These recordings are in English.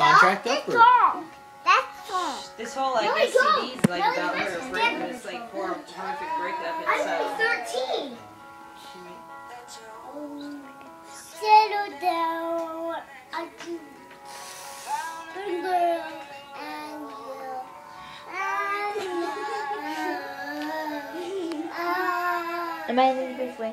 contract up? That's Or? all. That's all. This whole like No, STD is like No, about we her don't. breaking this like hor- horrific breakup and I'm so. 13. Settle down. I can. Good girl. And you. Am I in this way?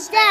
Wednesday.